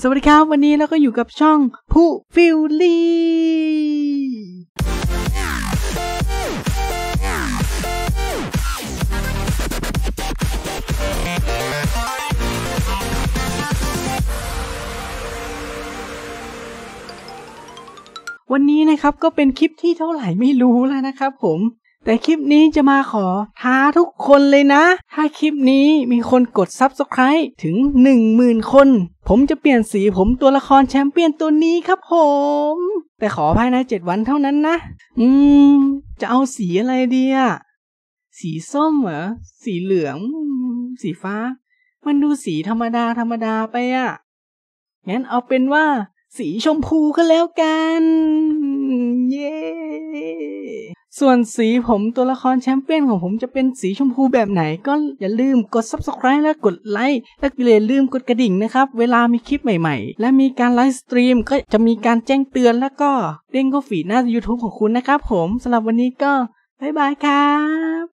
สวัสดีครับ วันนี้เราก็อยู่กับช่องผู้ฟิลลี่วันนี้นะครับก็เป็นคลิปที่เท่าไหร่ไม่รู้แล้วนะครับผม แต่คลิปนี้จะมาขอท้าทุกคนเลยนะ ถ้าคลิปนี้มีคนกด Subscribe ถึง 10,000 คน ผมจะเปลี่ยนสีผมตัวละครแชมเปี้ยนตัวนี้ครับผม แต่ขอภายใน 7 วันเท่านั้นนะ อืม จะเอาสีอะไรดีอะสีส้มเหรอ สีเหลือง สีฟ้า มันดูสีธรรมดาธรรมดาไปอะงั้นเอาเป็นว่าสีชมพูก็แล้วกัน ส่วนสีผมตัวละครแชมเปี้ยนของผมจะเป็นสีชมพูแบบไหน ก็อย่าลืมกด subscribe และกดไลค์และอย่าลืมกดกระดิ่งนะครับ เวลามีคลิปใหม่ๆ และมีการไลฟ์สตรีมก็จะมีการแจ้งเตือนแล้วก็เด้งเข้าฟีดหน้า YouTube ของคุณนะครับผมสำหรับวันนี้ก็บ๊ายบายครับ